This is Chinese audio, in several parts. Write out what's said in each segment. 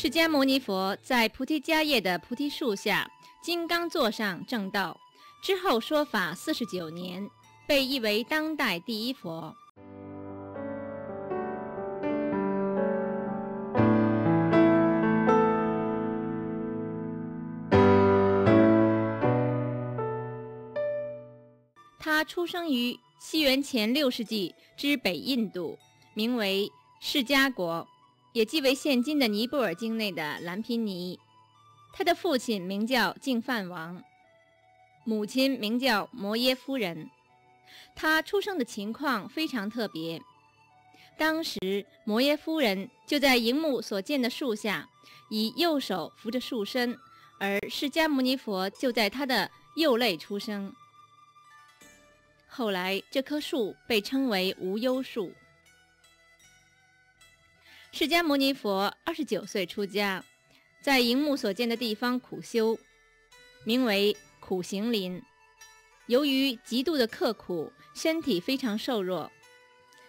释迦牟尼佛在菩提迦叶的菩提树下金刚座上正道，之后说法四十九年，被译为当代第一佛。他出生于西元前六世纪之北印度，名为释迦国，也即为现今的尼泊尔境内的兰皮尼。他的父亲名叫净饭王，母亲名叫摩耶夫人。他出生的情况非常特别。当时摩耶夫人就在荧幕所见的树下，以右手扶着树身，而释迦牟尼佛就在他的右肋出生。后来，这棵树被称为无忧树。释迦牟尼佛二十九岁出家，在荧幕所见的地方苦修，名为苦行林。由于极度的刻苦，身体非常瘦弱。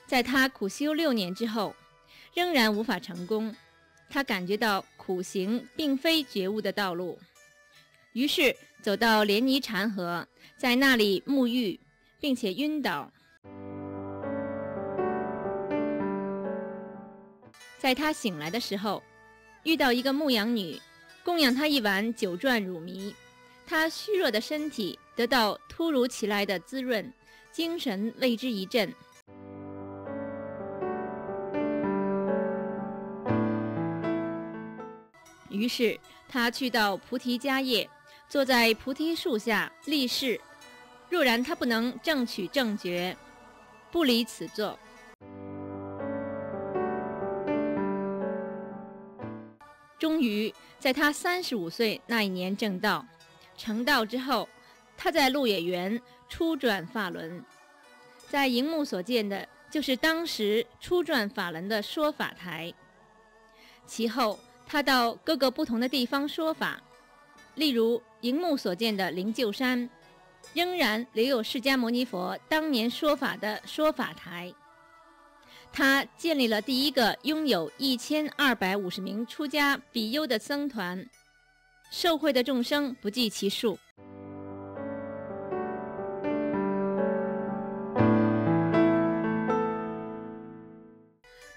在他苦修六年之后，仍然无法成功。他感觉到苦行并非觉悟的道路，于是走到莲尼禅河，在那里沐浴。并且晕倒，在他醒来的时候，遇到一个牧羊女，供养他一碗酒馔乳糜，他虚弱的身体得到突如其来的滋润，精神为之一振。于是他去到菩提迦叶，坐在菩提树下立誓。若然他不能正取正觉，不离此座。终于在他三十五岁那一年正道，成道之后，他在鹿野园初转法轮，在荧幕所见的就是当时初转法轮的说法台。其后他到各个不同的地方说法，例如荧幕所见的灵鹫山。仍然留有释迦牟尼佛当年说法的说法台。他建立了第一个拥有一千二百五十名出家比丘的僧团，受惠的众生不计其数。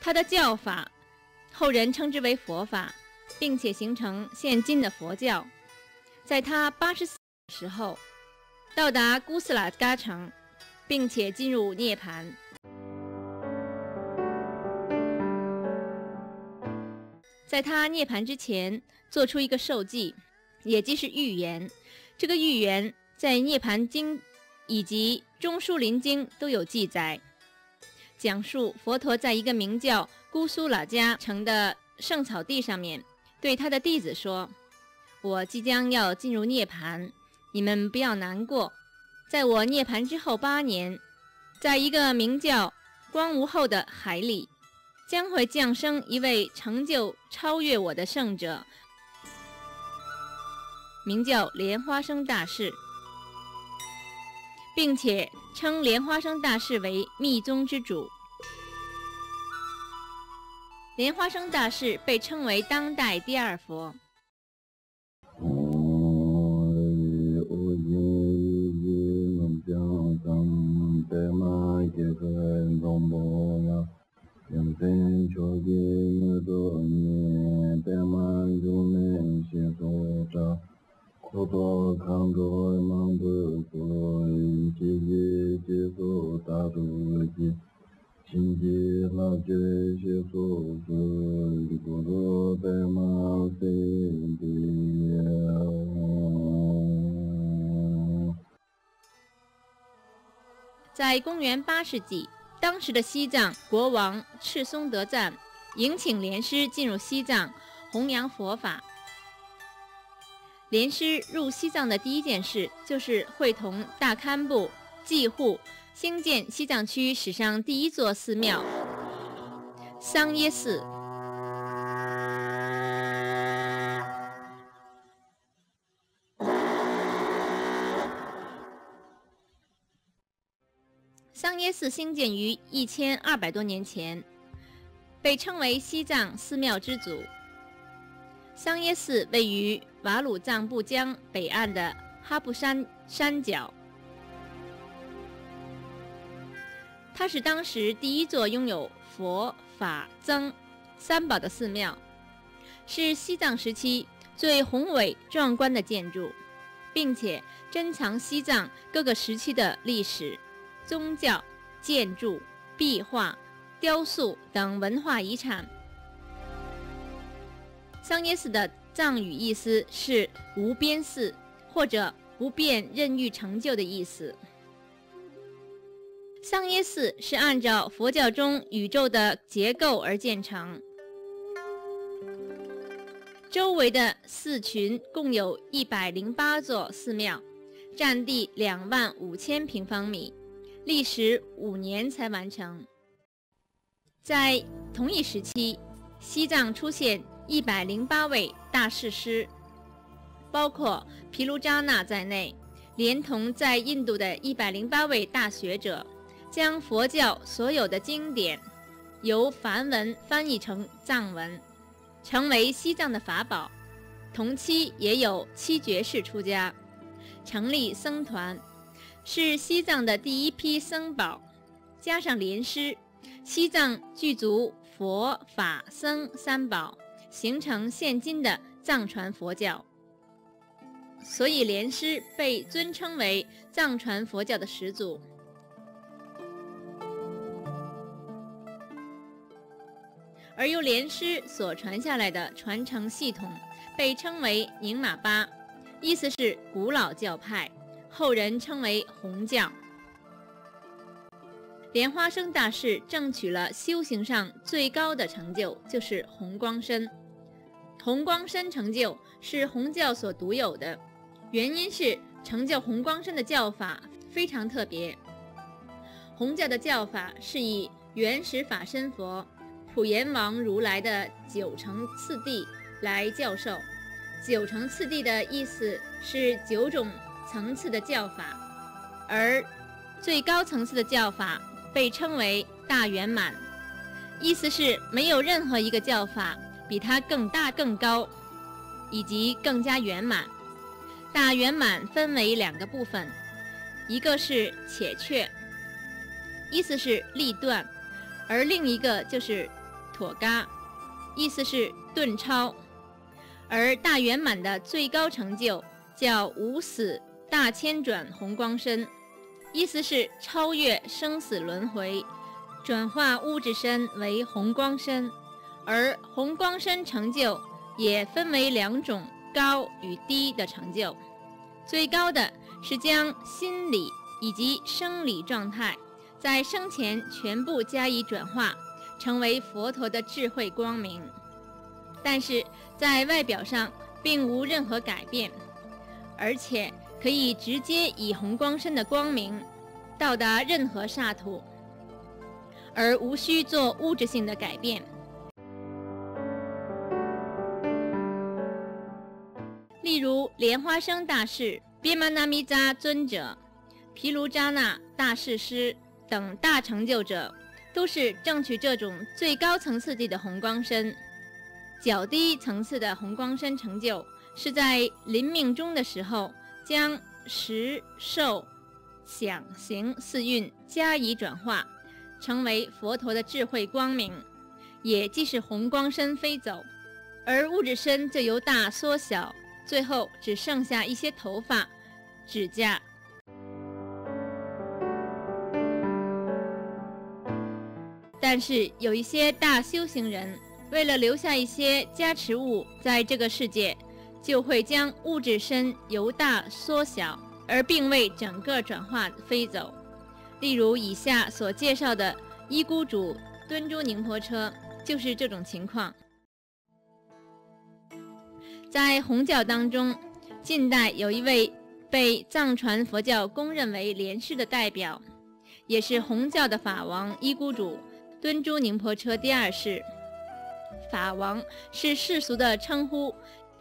他的教法，后人称之为佛法，并且形成现今的佛教。在他八十四时候。到达姑斯拉嘎城，并且进入涅槃。在他涅槃之前，做出一个受记，也即是预言。这个预言在《涅槃经》以及《中书林经》都有记载，讲述佛陀在一个名叫姑苏拉加城的圣草地上面，对他的弟子说：“我即将要进入涅槃。”你们不要难过，在我涅槃之后八年，在一个名叫光无后的海里，将会降生一位成就超越我的圣者，名叫莲花生大士，并且称莲花生大士为密宗之主。莲花生大士被称为当代第二佛。在公元八世纪，当时的西藏国王赤松德赞迎请莲师进入西藏弘扬佛法。莲师入西藏的第一件事就是会同大堪布、济护兴建西藏区史上第一座寺庙——桑耶寺。耶寺兴建于一千二百多年前，被称为西藏寺庙之祖。桑耶寺位于瓦鲁藏布江北岸的哈布山山脚，它是当时第一座拥有佛法僧三宝的寺庙，是西藏时期最宏伟壮观的建筑，并且珍藏西藏各个时期的历史、宗教、建筑、壁画、雕塑等文化遗产。桑耶寺的藏语意思是“无边寺”或者“不变任欲成就”的意思。桑耶寺是按照佛教中宇宙的结构而建成，周围的寺群共有一百零八座寺庙，占地两万五千平方米，历时五年才完成。在同一时期，西藏出现。一百零八位大士师，包括毗卢扎那在内，连同在印度的一百零八位大学者，将佛教所有的经典由梵文翻译成藏文，成为西藏的法宝。同期也有七觉士出家，成立僧团，是西藏的第一批僧宝。加上莲师，西藏具足佛法僧三宝。形成现今的藏传佛教，所以莲师被尊称为藏传佛教的始祖。而由莲师所传下来的传承系统，被称为宁玛巴，意思是古老教派，后人称为红教。莲花生大士正取了修行上最高的成就，就是红光身。红光身成就是红教所独有的，原因是成就红光身的教法非常特别。红教的教法是以原始法身佛普贤王如来的九成次第来教授。九成次第的意思是九种层次的教法，而最高层次的教法被称为大圆满，意思是没有任何一个教法。比它更大、更高，以及更加圆满。大圆满分为两个部分，一个是且确，意思是立断；而另一个就是妥嘎，意思是顿超。而大圆满的最高成就叫无死大千转红光身，意思是超越生死轮回，转化物质身为红光身。而红光身成就也分为两种高与低的成就，最高的是将心理以及生理状态在生前全部加以转化，成为佛陀的智慧光明，但是在外表上并无任何改变，而且可以直接以红光身的光明到达任何刹土，而无需做物质性的改变。例如莲花生大士、边玛那弥扎尊者、毗卢扎那大士师等大成就者，都是正取这种最高层次地的红光身。较低层次的红光身成就，是在临命终的时候，将识、受、想、行四蕴加以转化，成为佛陀的智慧光明，也即是红光身飞走，而物质身就由大缩小。最后只剩下一些头发、指甲。但是有一些大修行人，为了留下一些加持物在这个世界，就会将物质身由大缩小，而并未整个转化飞走。例如以下所介绍的伊孤主敦珠宁婆车，就是这种情况。在红教当中，近代有一位被藏传佛教公认为莲师的代表，也是红教的法王伊孤主敦珠宁婆车第二世。法王是世俗的称呼，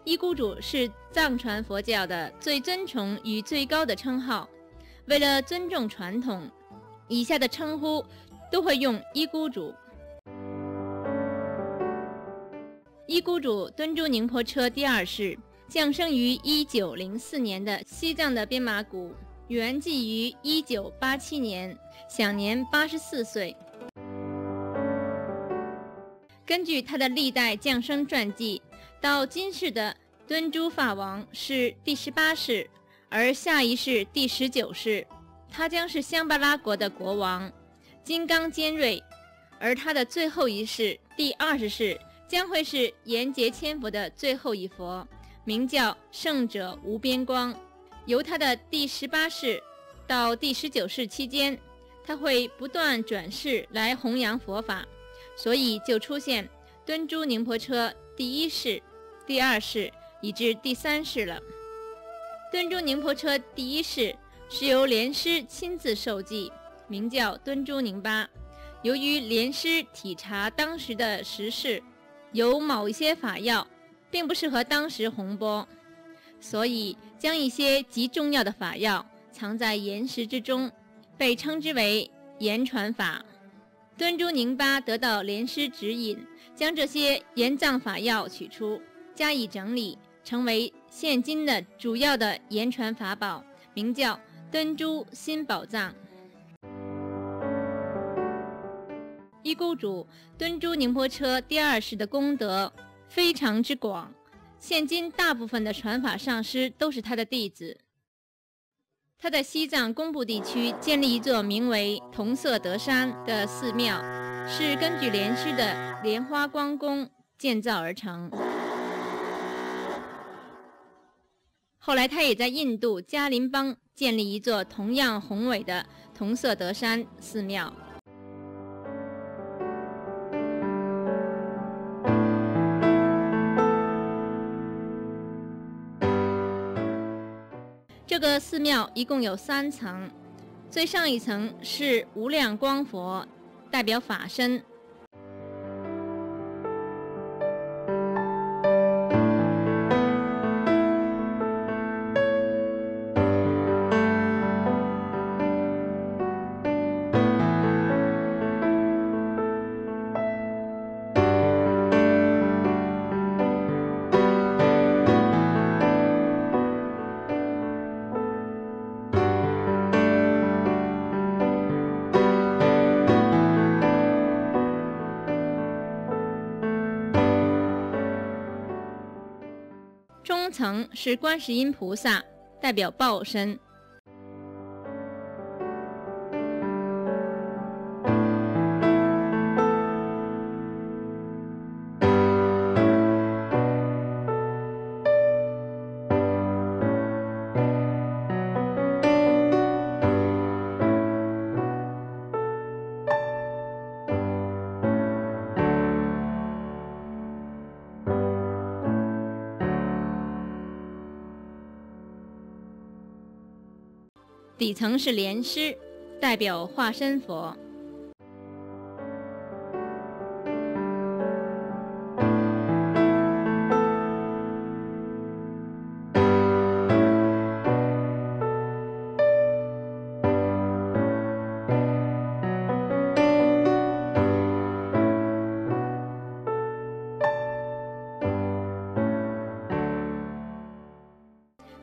伊孤主是藏传佛教的最尊崇与最高的称号。为了尊重传统，以下的称呼都会用伊孤主。依孤主敦珠宁波车第二世，降生于一九零四年的西藏的边马谷，圆寂于一九八七年，享年八十四岁。根据他的历代降生传记，到今世的敦珠法王是第十八世，而下一世第十九世，他将是香巴拉国的国王，金刚尖锐。而他的最后一世第二十世将会是严劫千佛的最后一佛，名叫圣者无边光。由他的第十八世到第十九世期间，他会不断转世来弘扬佛法，所以就出现敦珠宁婆车第一世、第二世以至第三世了。敦珠宁婆车第一世是由莲师亲自授记，名叫敦珠宁巴。由于莲师体察当时的时事，有某一些法药并不适合当时弘播，所以将一些极重要的法药藏在岩石之中，被称之为岩传法。敦珠宁巴得到莲师指引，将这些岩藏法药取出，加以整理，成为现今的主要的言传法宝，名叫敦珠新宝藏。一孤主敦珠宁波车第二世的功德非常之广，现今大部分的传法上师都是他的弟子。他在西藏公布地区建立一座名为同色德山的寺庙，是根据莲师的莲花光宫建造而成。后来，他也在印度加林邦建立一座同样宏伟的同色德山寺庙。这个寺庙一共有三层，最上一层是无量光佛，代表法身。层是观世音菩萨，代表报身。底层是莲师，代表化身佛。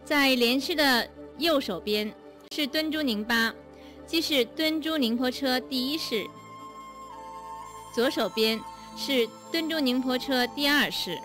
在莲师的右手边。是敦珠宁巴，即是敦珠宁波车第一式。左手边是敦珠宁波车第二式。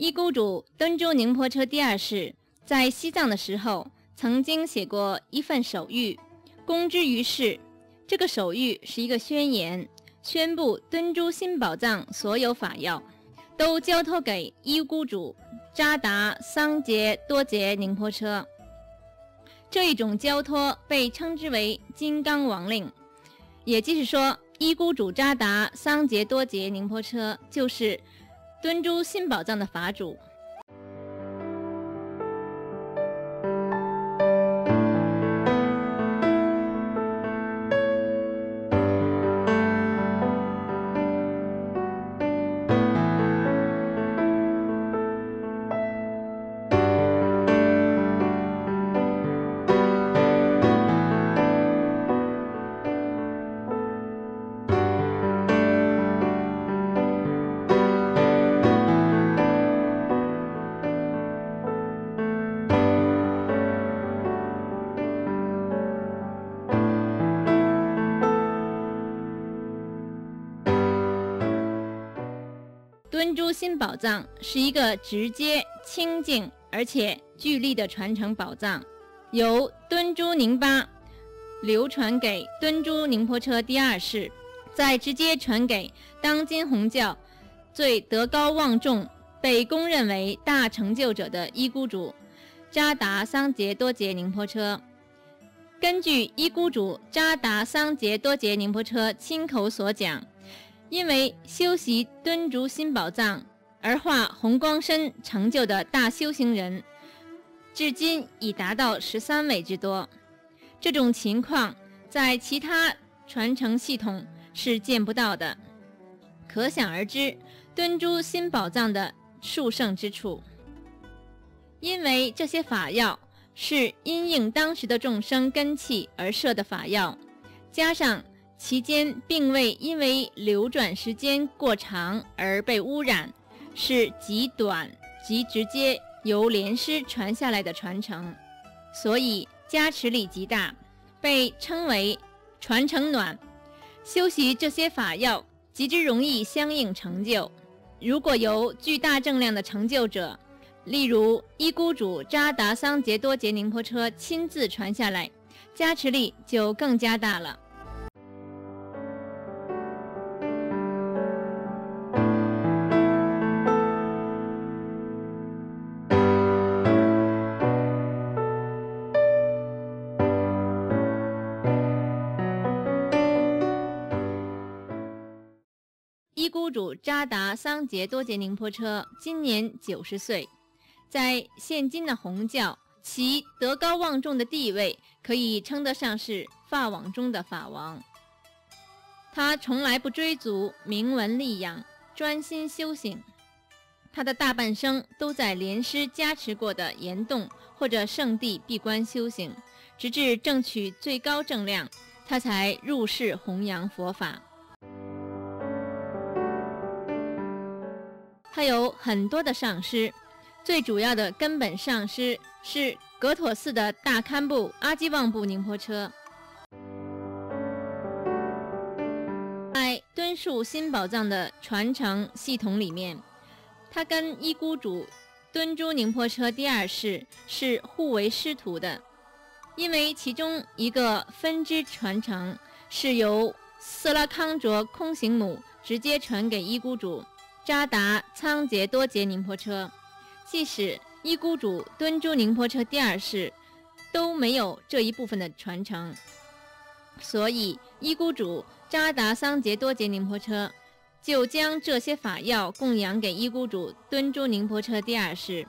一孤主敦珠宁波车第二世在西藏的时候，曾经写过一份手谕，公之于世，这个手谕是一个宣言，宣布敦珠新宝藏所有法要都交托给伊孤主扎达桑杰多杰宁波车。这一种交托被称之为“金刚王令”，也就是说，伊孤主扎达桑杰多杰宁波车就是敦珠新宝藏的法主。新宝藏是一个直接、清净而且具力的传承宝藏，由敦珠宁巴流传给敦珠宁波车第二世，再直接传给当今红教最德高望重、被公认为大成就者的伊孤主扎达桑杰多杰宁波车。根据伊孤主扎达桑杰多杰宁波车亲口所讲。因为修习敦珠新宝藏而化红光身成就的大修行人，至今已达到十三位之多。这种情况在其他传承系统是见不到的，可想而知敦珠新宝藏的殊胜之处。因为这些法药是因应当时的众生根器而设的法药，加上。其间并未因为流转时间过长而被污染，是极短极直接由莲师传下来的传承，所以加持力极大，被称为传承暖。修习这些法要极之容易相应成就。如果由巨大正量的成就者，例如一孤主扎达桑杰多杰宁波车亲自传下来，加持力就更加大了。主扎达桑杰多杰宁波车今年九十岁，在现今的红教，其德高望重的地位可以称得上是法网中的法王。他从来不追逐名闻利养，专心修行。他的大半生都在莲师加持过的岩洞或者圣地闭关修行，直至正取最高正量，他才入世弘扬佛法。他有很多的上师，最主要的根本上师是格妥寺的大堪布阿基旺布宁波车。在敦树新宝藏的传承系统里面，他跟伊孤主敦珠宁波车第二世是互为师徒的，因为其中一个分支传承是由色拉康卓空行母直接传给伊孤主。扎达仓杰多杰宁波车，即使伊孤主敦珠宁波车第二世都没有这一部分的传承，所以伊孤主扎达桑杰多杰宁波车就将这些法药供养给伊孤主敦珠宁波车第二世。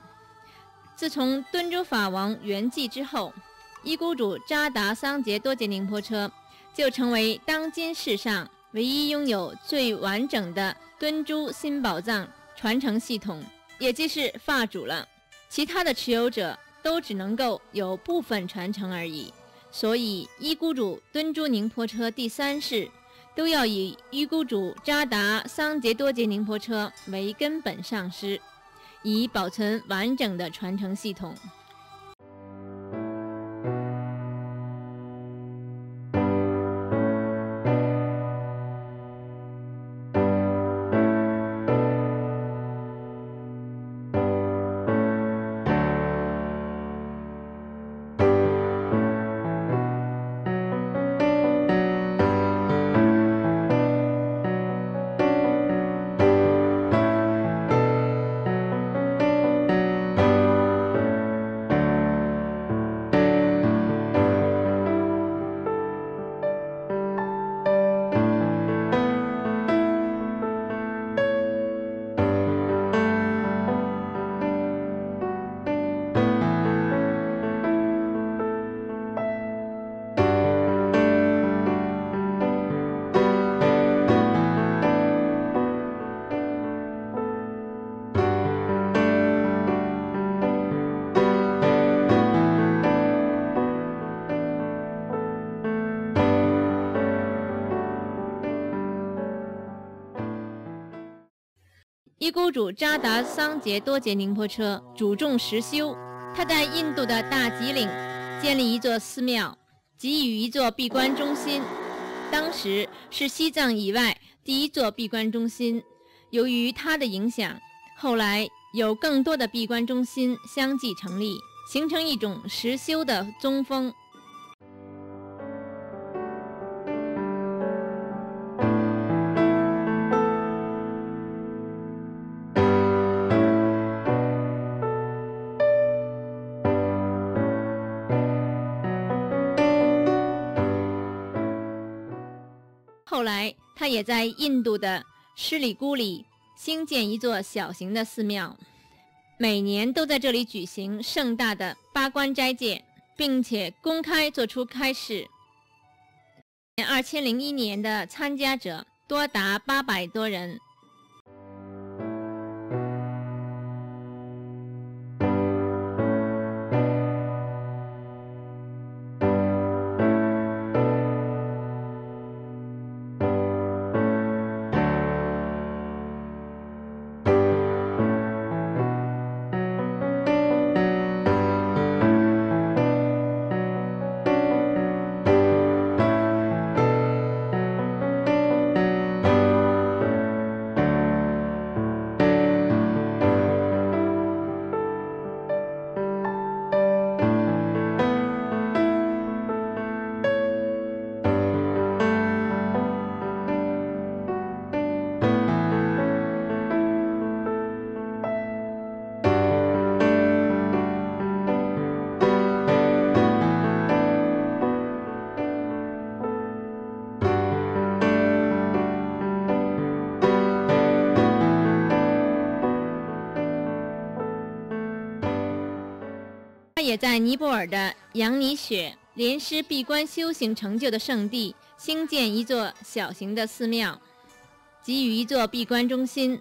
自从敦珠法王圆寂之后，伊孤主扎达桑杰多杰宁波车就成为当今世上唯一拥有最完整的。敦珠新宝藏传承系统，也即是发主了，其他的持有者都只能够有部分传承而已。所以，一孤主敦珠宁波车第三世都要以一孤主扎达桑杰多杰宁波车为根本上师，以保存完整的传承系统。孤主扎达桑杰多杰宁波车主重实修，他在印度的大吉岭建立一座寺庙，给予一座闭关中心，当时是西藏以外第一座闭关中心。由于他的影响，后来有更多的闭关中心相继成立，形成一种实修的宗风。后来，他也在印度的施里孤里兴建一座小型的寺庙，每年都在这里举行盛大的八关斋戒，并且公开做出开示。二千零一年的参加者多达八百多人。在尼泊尔的杨尼雪莲师闭关修行成就的圣地兴建一座小型的寺庙，给予一座闭关中心。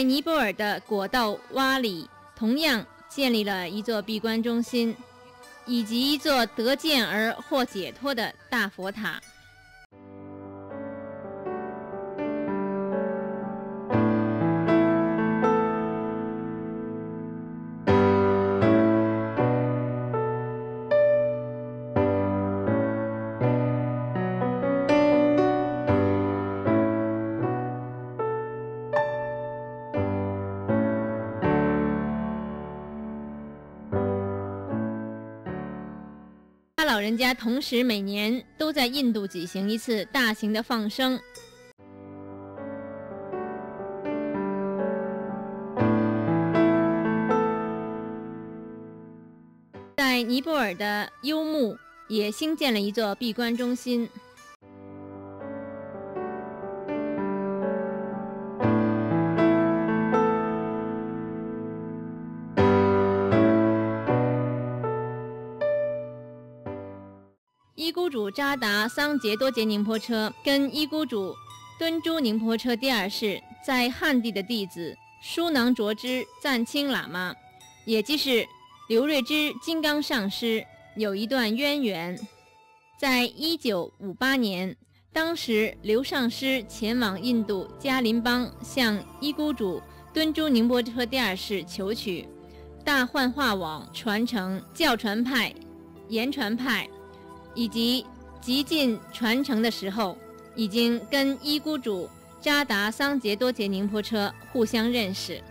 在尼泊尔的果道洼里，同样建立了一座闭关中心，以及一座得见而获解脱的大佛塔。人家同时每年都在印度举行一次大型的放生。在尼泊尔的优木也兴建了一座闭关中心。主扎达桑杰多杰宁波车跟伊孤主敦珠宁波车第二世在汉地的弟子舒囊卓之赞青喇嘛，也即是刘瑞之金刚上师有一段渊源。在一九五八年，当时刘上师前往印度加林邦，向伊孤主敦珠宁波车第二世求取大幻化网传承教传派、言传派。以及极尽传承的时候，已经跟伊孤主扎达桑杰多杰宁波车互相认识。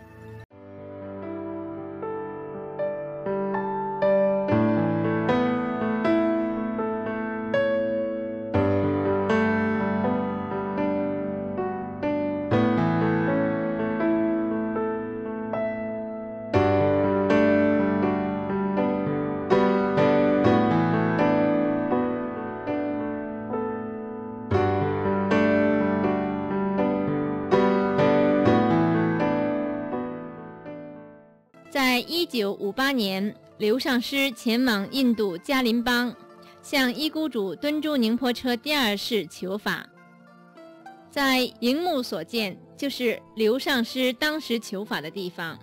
九五八年，刘尚师前往印度嘉林邦，向一孤主敦珠宁波车第二世求法。在荧幕所见，就是刘尚师当时求法的地方，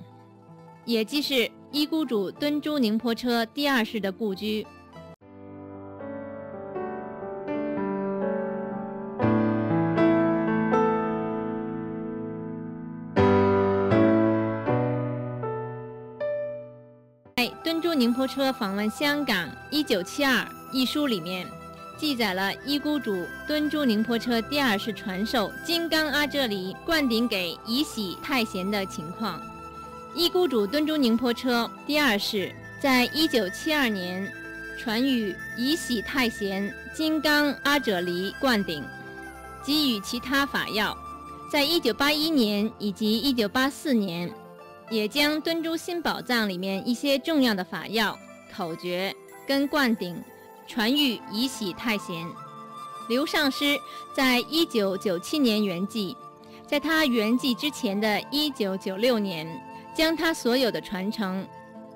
也即是一孤主敦珠宁波车第二世的故居。宁波车访问香港（一九七二）》一书里面。记载了一孤主敦珠宁波车第二世传授金刚阿遮离灌顶给仪喜太贤的情况。一孤主敦珠宁波车第二世在一九七二年传与仪喜太贤金刚阿者离灌顶，给予其他法药。在一九八一年以及一九八四年，也将敦珠心宝藏里面一些重要的法药、口诀跟灌顶。传谕以喜太贤，刘上师在一九九七年圆寂，在他圆寂之前的一九九六年，将他所有的传承，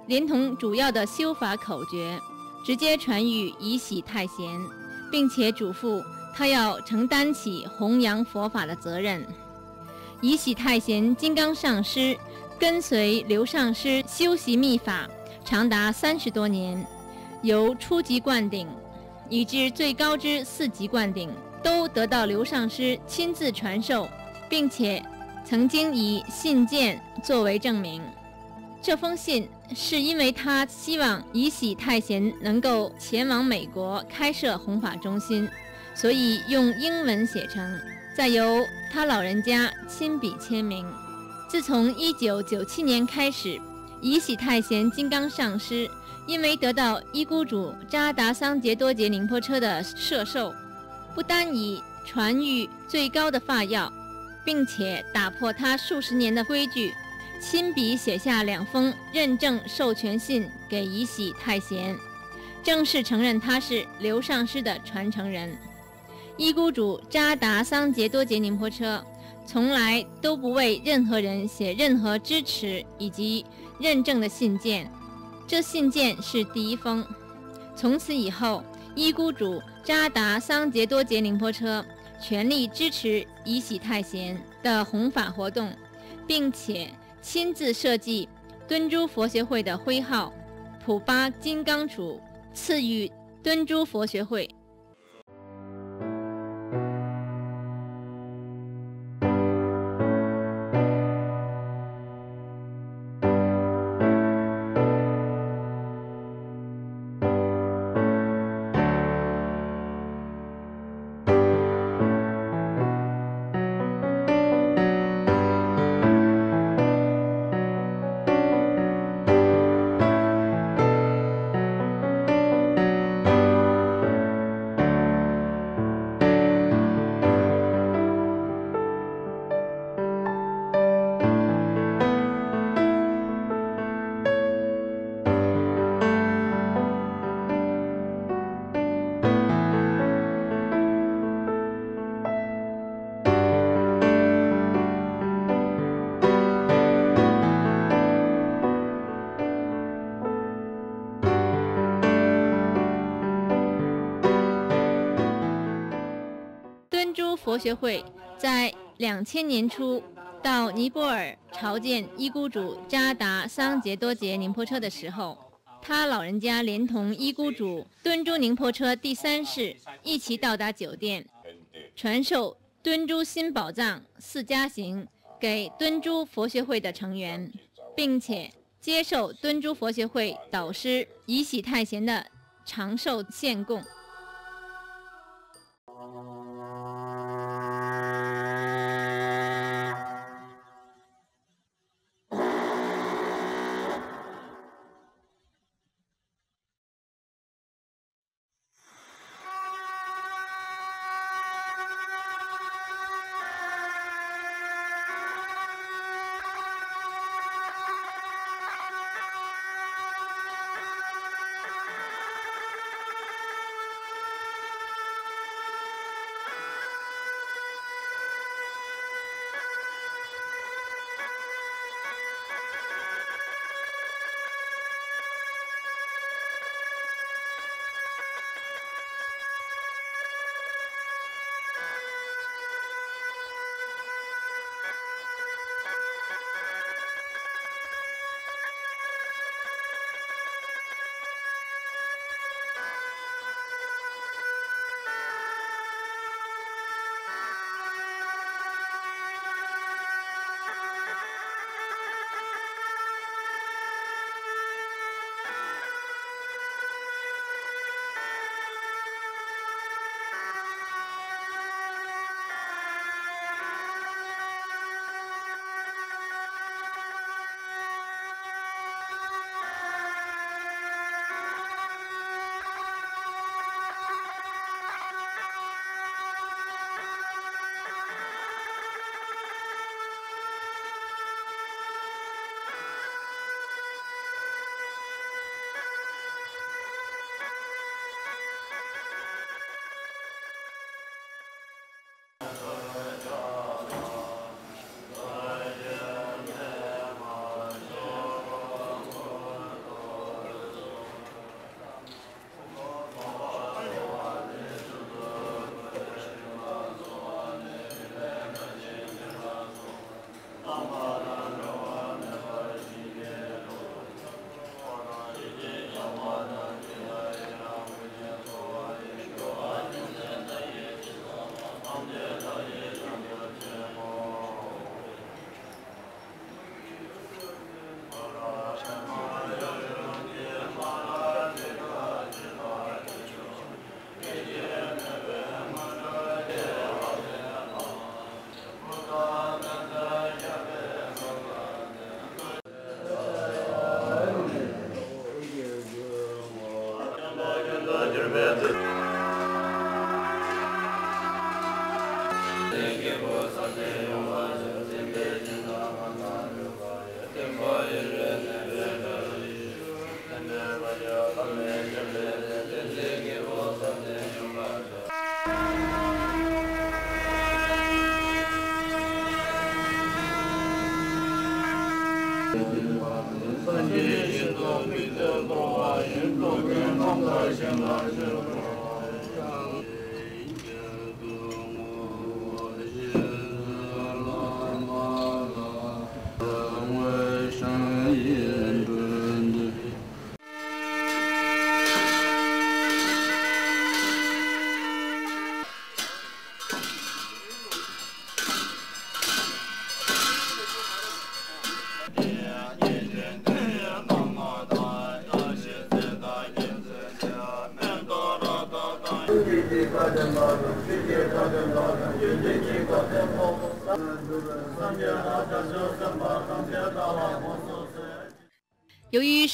连同主要的修法口诀，直接传与以喜太贤，并且嘱咐他要承担起弘扬佛法的责任。以喜太贤金刚上师跟随刘上师修习密法长达三十多年。由初级灌顶，以至最高之四级灌顶，都得到刘上师亲自传授，并且曾经以信件作为证明。这封信是因为他希望以喜太贤能够前往美国开设弘法中心，所以用英文写成，再由他老人家亲笔签名。自从1997年开始，以喜太贤金刚上师。因为得到伊孤主扎达桑杰多杰宁波车的摄受，不单以传谕最高的法要，并且打破他数十年的规矩，亲笔写下两封认证授权信给伊喜太贤，正式承认他是刘上师的传承人。伊孤主扎达桑杰多杰宁波车从来都不为任何人写任何支持以及认证的信件。这信件是第一封。从此以后，伊孤主扎达桑杰多杰宁波车全力支持以喜太贤的弘法活动，并且亲自设计敦珠佛学会的徽号“普巴金刚杵”，赐予敦珠佛学会。佛学会在两千年初到尼泊尔朝见伊孤主扎达桑杰多杰宁波车的时候，他老人家连同伊孤主敦珠宁波车第三世一起到达酒店，传授敦珠新宝藏四加行给敦珠佛学会的成员，并且接受敦珠佛学会导师以喜太贤的长寿献供。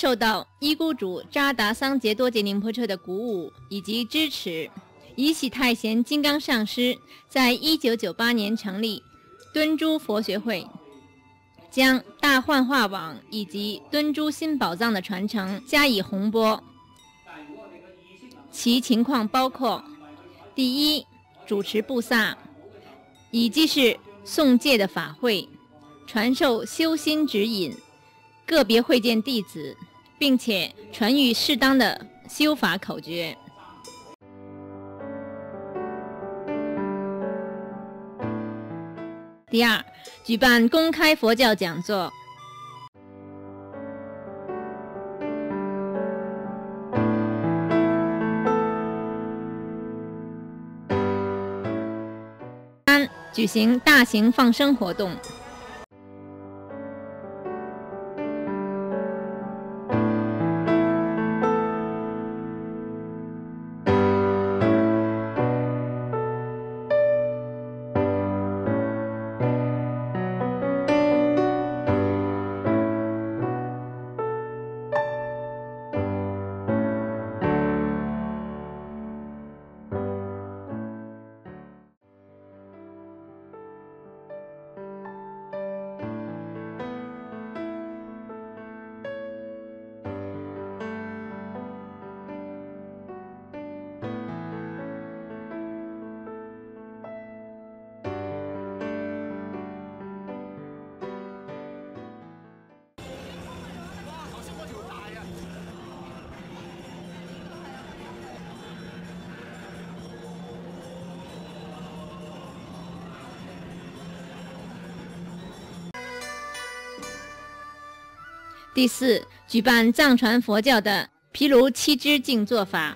受到伊孤主扎达桑杰多杰宁波车的鼓舞以及支持，以喜太贤金刚上师在一九九八年成立敦珠佛学会，将大幻化网以及敦珠新宝藏的传承加以弘播。其情况包括：第一，主持布萨，以即是诵戒的法会，传授修心指引。个别会见弟子，并且传谕适当的修法口诀。第二，举办公开佛教讲座。三，举行大型放生活动。第四，举办藏传佛教的毗卢七支静坐法。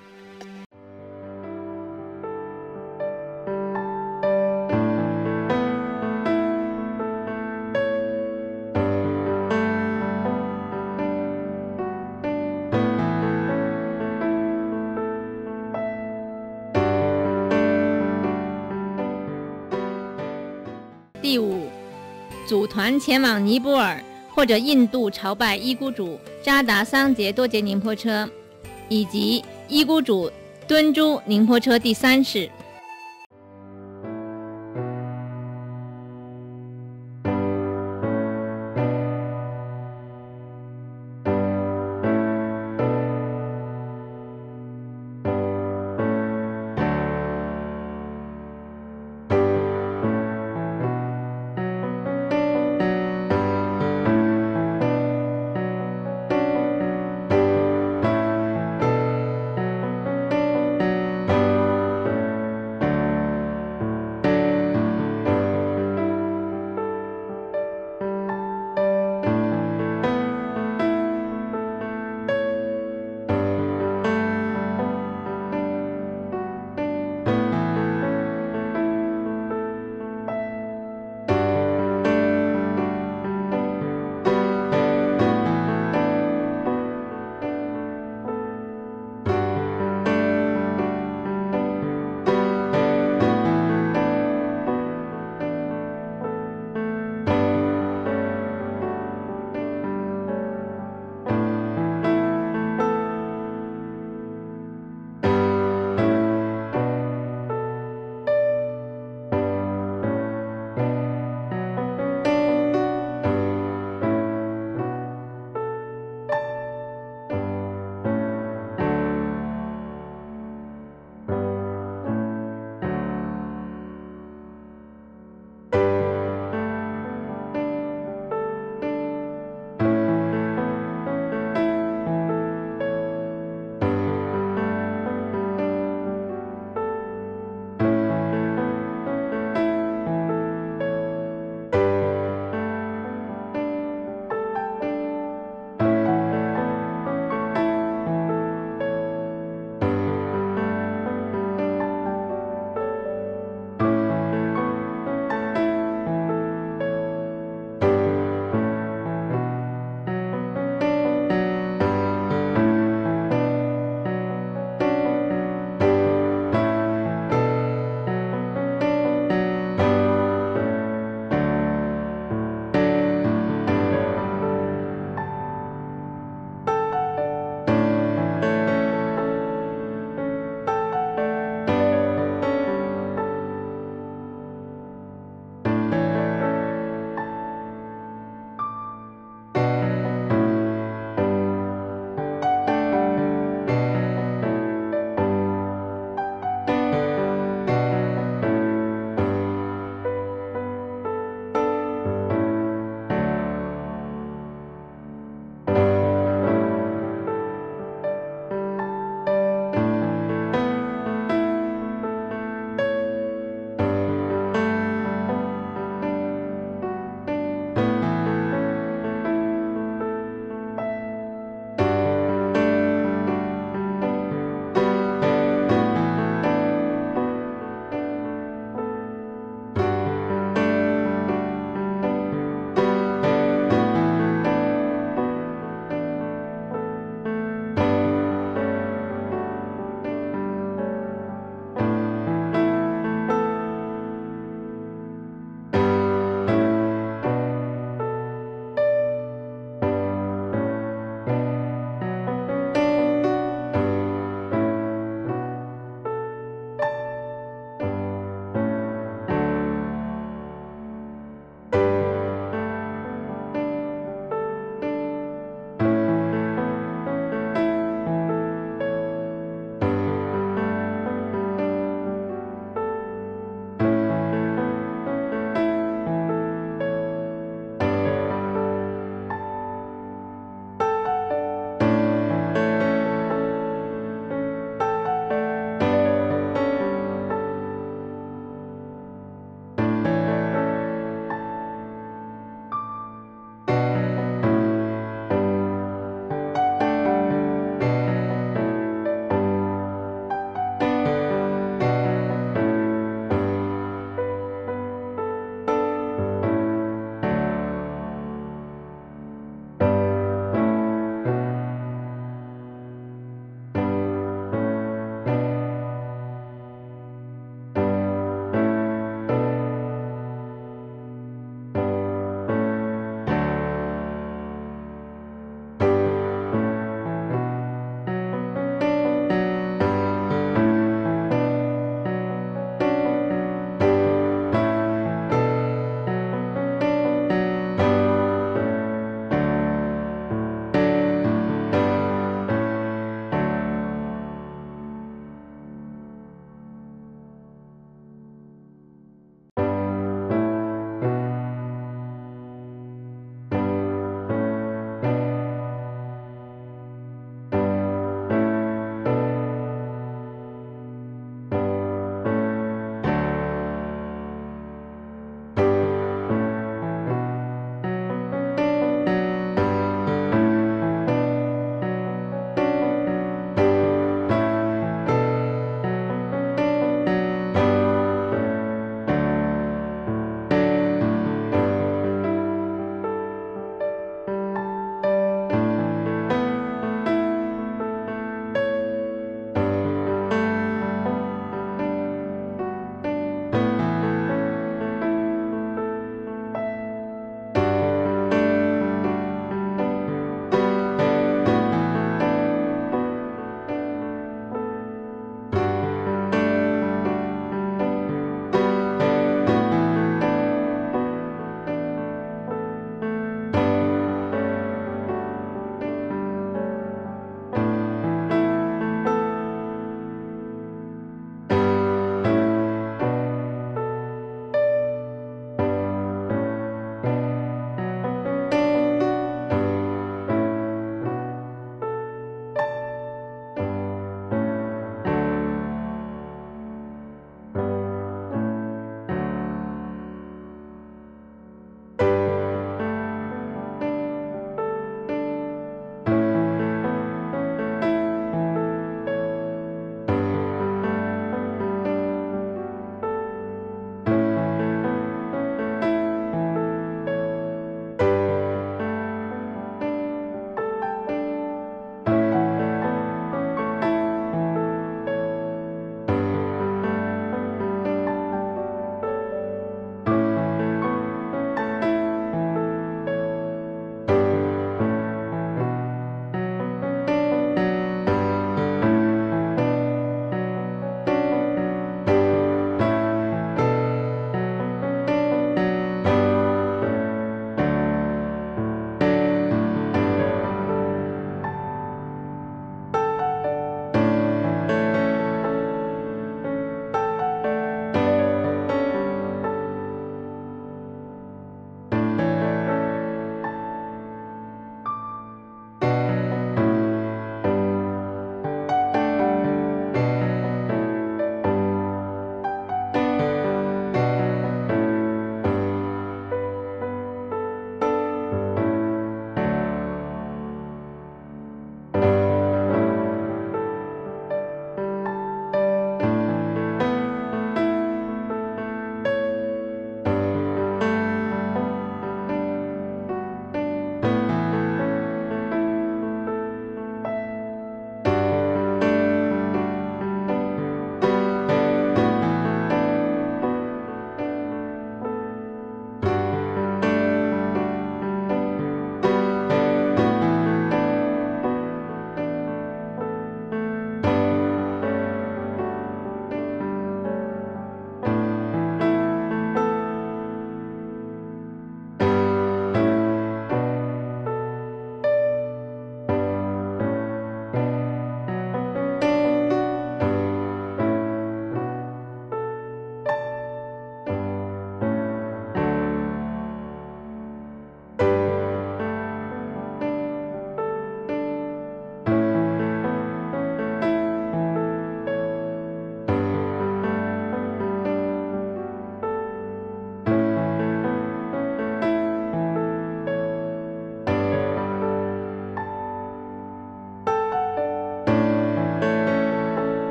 第五，组团前往尼泊尔。或者印度朝拜伊孤主扎达桑杰多杰宁波车，以及伊孤主敦珠宁波车第三世。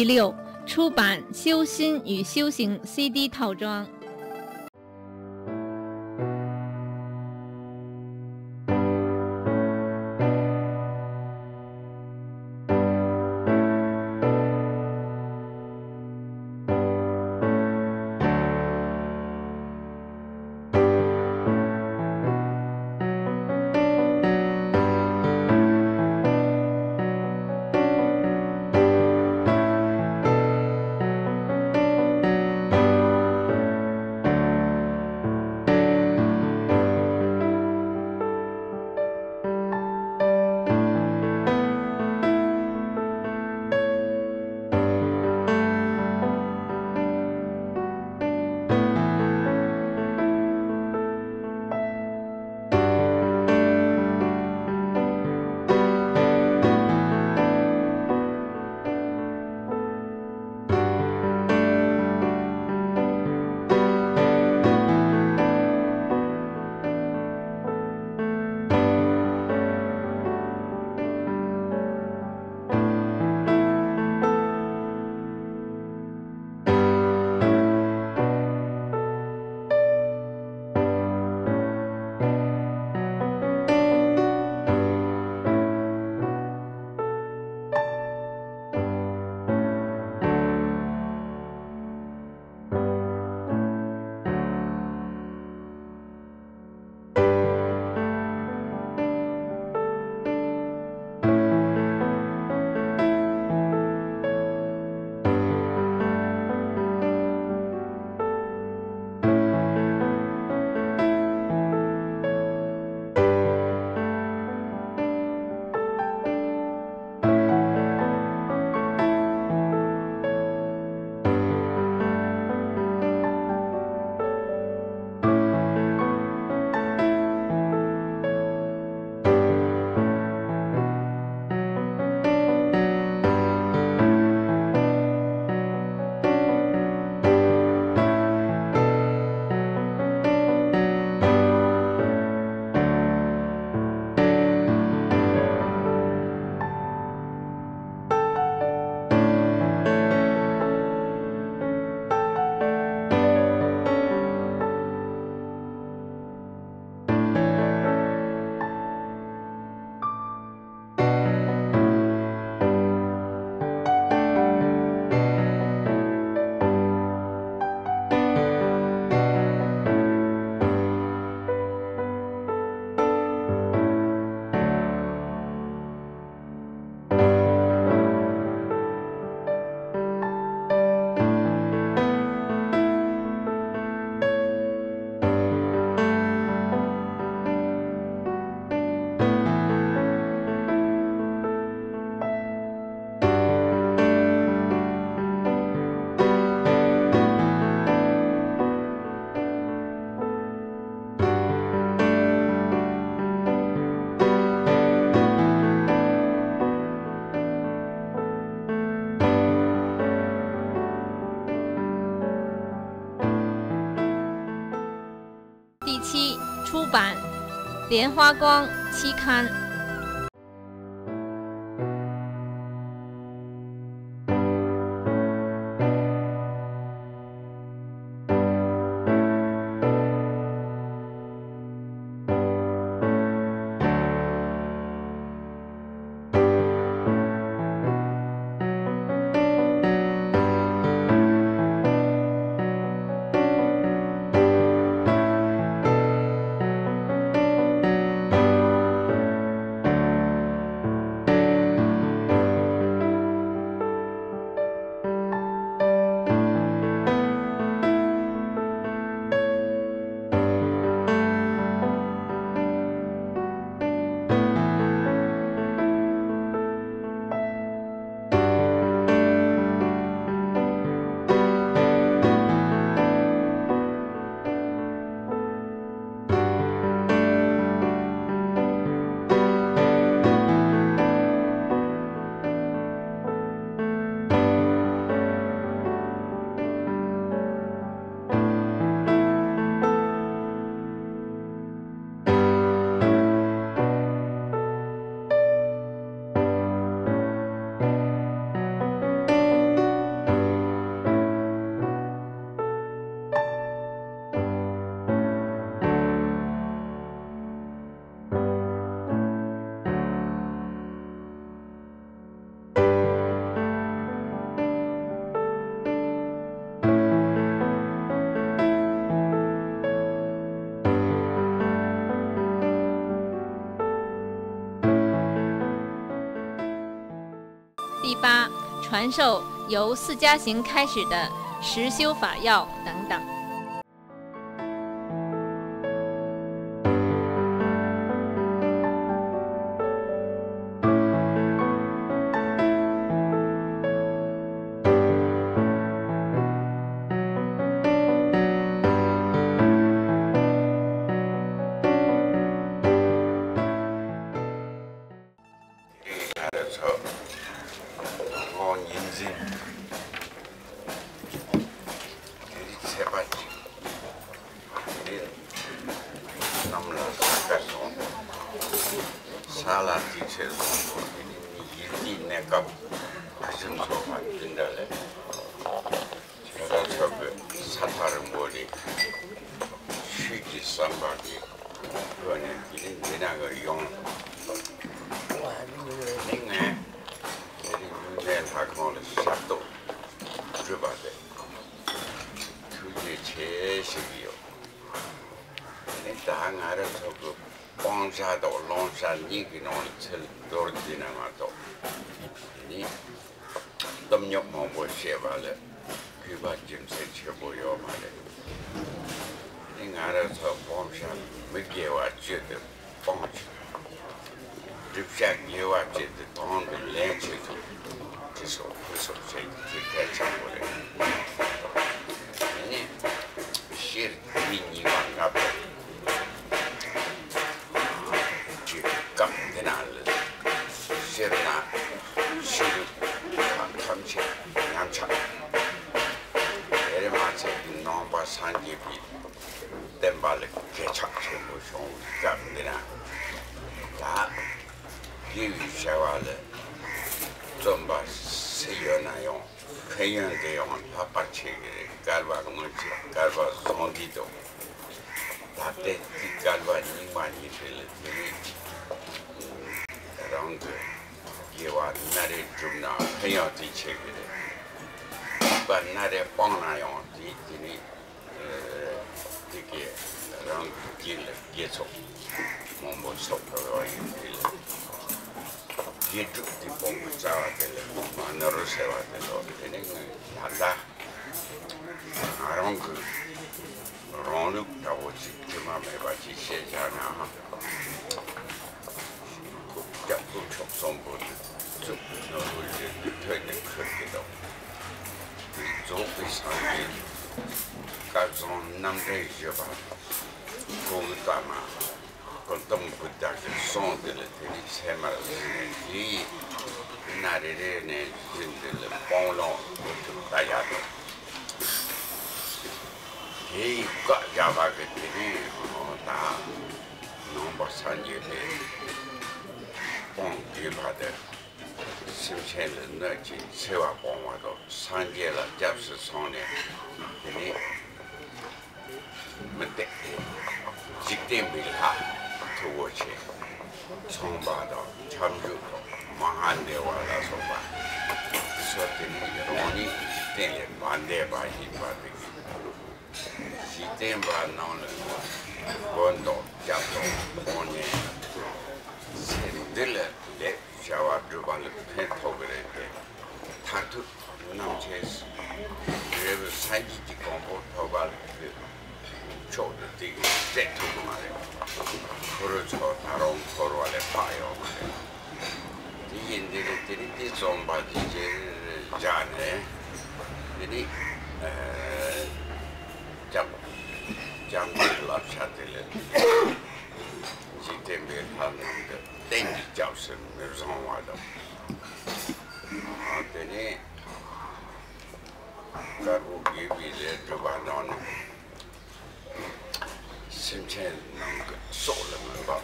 第六，出版《修心与修行》CD 套装。莲花光》期刊。传授由四家行开始的实修法要等等。shanyi ki nong chil dor di na nga to ni dom nyok mo bo she ba le ki ba jim se che bo yo ma le ni nga ra so bom shan mi ge wa che de bom koltam buddhaki son dili teni semar dili narire ne dili bonglong buddhu dayado tei ka yabaki teni da nomba sanje le bong dilwa de simchen le nachi sewa bongwa do sanje la japsi son ne teni mende jikten bilha 들어오지 성바다 참주 마한대와라 소바 그래서 여러분이 시대에 만대바 힘바디 시대바 나오는 건도 잡도 오네 신들레 레 샤와 주방을 펜토그레 타투 남체스 그래서 사이기 공부 토발 초드 되게 세트 말이야 fruto para un coro alle paiole. Di indirettamente zomba di Gianne, dedi, cam, camlarla çatılı. Cidden bir tanrımdı. Dengi cavsın Mirzan vardı. Ama beni, kabu gibiyle duvan onu. same time nang ka so la ngang ba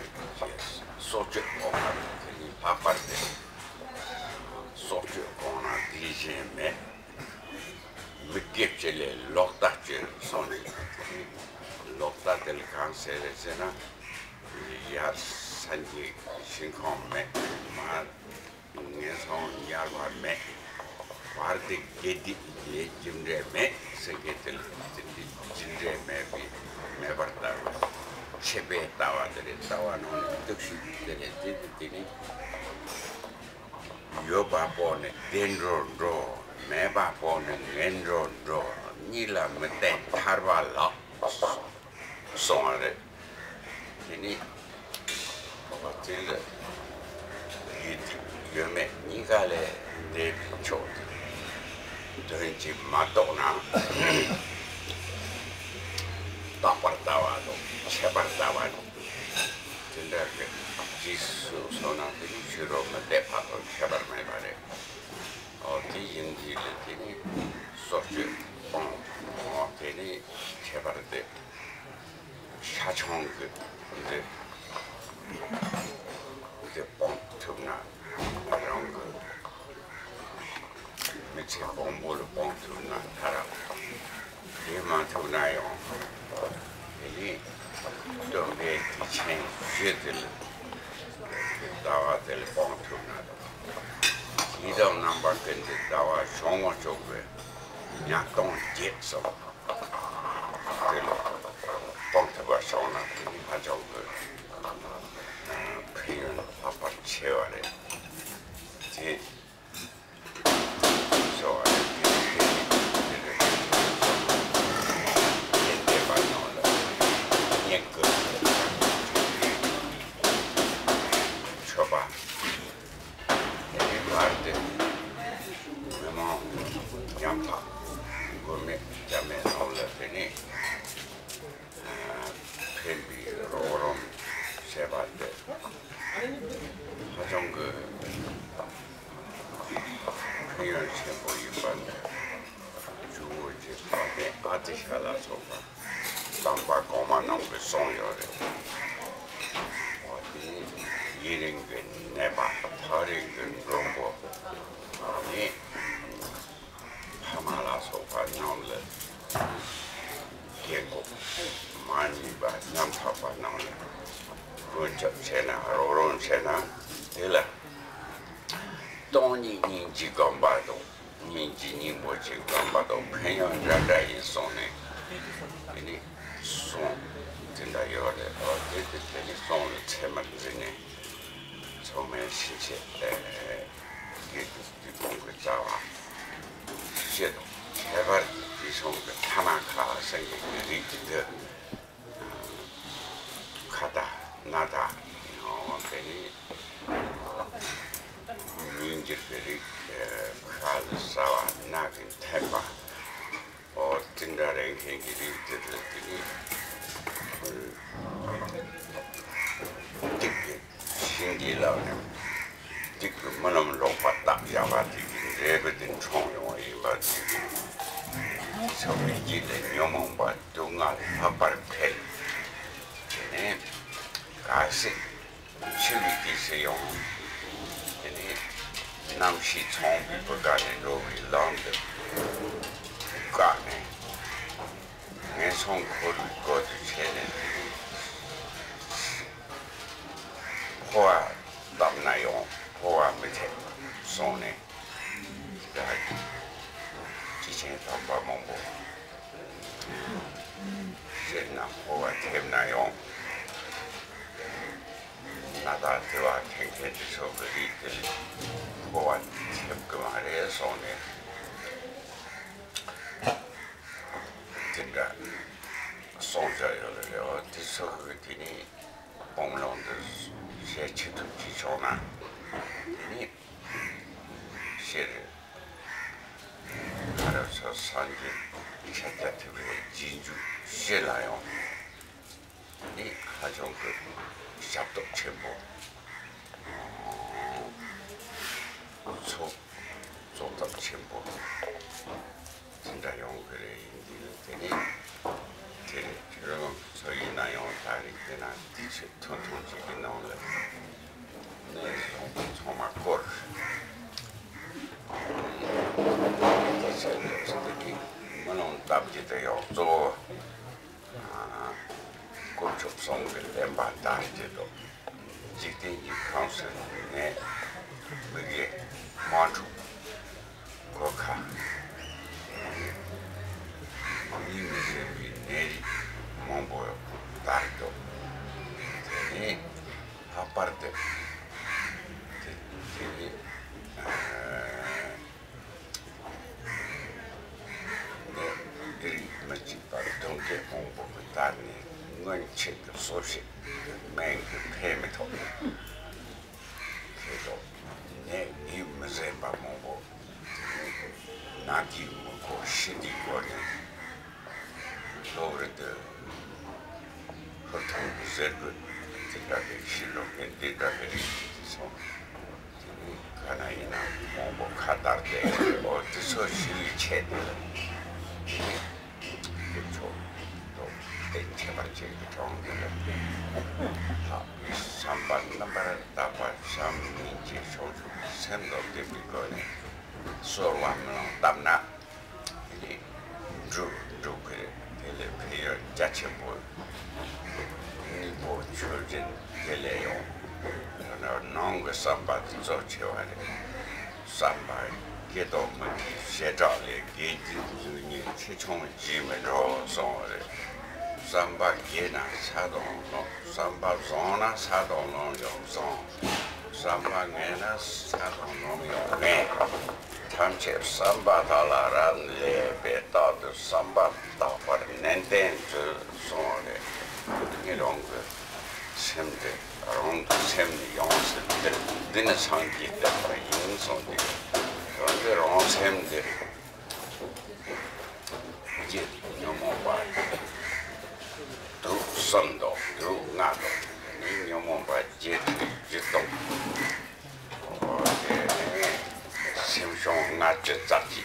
so che ko na ni pa pa de so che ko na di je me me ke che le lo ta che son lo ta del cancer se na ya san ji shin kong me ma nge son ya ba me भारतीय गेदी ये जिमरे में संगीत जिमरे में भी mebar tawa, chepe tawa tere, tawa noni tukshi tere, tete tere, yoba pone, dendro dro, meba pone, ngendro dro, nila mete tarwa la, songa re, tene, tene, yiti, yome, nikale, debi chote, dohinchi matona, papar dábano, chepar dábano. Tendrá que jisu sonante shiro me depa to chepar me pare. O ti yindi le tini sochi on o tini chepar de shachong de de de pon tuna rong me che pon bol pon tuna tara. Ye ma tuna yo. 트 어 데니 제바르데 샤총 그 근데 이제 뻥투나 이런 거 미치 뻥보를 뻥투나 타라 이만 투나요 이니 동네 디체인 쉐들 다와들 뻥투나 이동 넘버 근데 나와 정원 쪽에 약동 jetso del ponte basona ni hajo que prion papa chevare ti so 라네 지금 뭐는 로바다 야바디 레베든 총용이 바디 소리지는 요몽바 동안 파파를 팬 네, 가시 실리기세요 네, 남시 총비 버가네 로비 랑드 가네 내 손코를 꺼주 채는 포화 남나요 포화 밑에 sōne dāi jīchēn tōmbā mōngbō zhēn nā hōwa tēm nā yōng nā dā tēwā tēngkē tī sō kērī tē hōwa tēm kēmā rē sōne tēngā sōngzā yō rē rē wā tī sō kērī tī nī bōng lōng tē shē chī tū chī chō nā nī 알아서 산지 샷자트의 진주 시라요 이 하종 그 샵도 첨보 소 소답 첨보 진짜 용그래 인디를 되니 되니 그럼 저희 나요 다리 때나 디체 톤톤지기 나올래 네 정말 꼴 మనం 답지도 요zo 아 고급성을 렘바 다이제도 직대이 카운슬에 그게 마주 고카 이미지 내리 몽보요 다이도 이 aparte de 我 소시 맹 페미토 그래서 네 이무제 바모고 나기 무고 시디 거는 로르드 보통 제그 제가게 실로게 데이터들이 소 가나이나 뭐뭐 가다르데 어디서 실체들 그렇죠 chebar chegi chongi sambar nambar dapa shamni che shoshu sendo debi goyi sorwa mnong damna ili dhru dhru kiri tele piyo jachimbo nipo chuljen tele yon nongo sambar zo chewari sambar gedo mani shechali geji zuni chichong jime roo songari sāmbā yé nā sādō nō, sāmbā zōng nā sādō nō yō zōng, sāmbā ngē nā sādō nō yō ngē. Tam chē sāmbā tā lā rā lē bē tā tu sāmbā tā par nēn tēn tu zōng lē, ngē rōng tu sēm tē, rōng tu sēm nī yōng sēm tē, dīna sāng kī tā par yōng sōng tē, rōng tu rōng sēm tē, 顺到，就按道，你要么把街头一动，我这心胸按这咋地？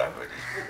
languages.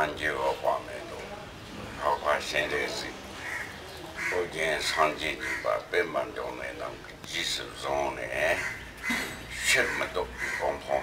산지 어파메도 어파 신뢰지 고진 산지 바 배만 좀에 남기 지스 존에 셔마도 공포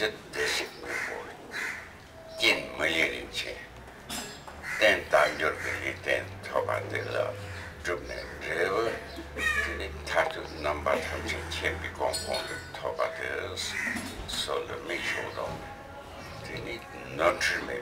jit deshik mi bori, jin mili rinche, ten tang yor bili ten thoba dila, chubne drewa, kini tatu namba tamche chebi gong gong de thoba dila, solo mi shodong, kini notri me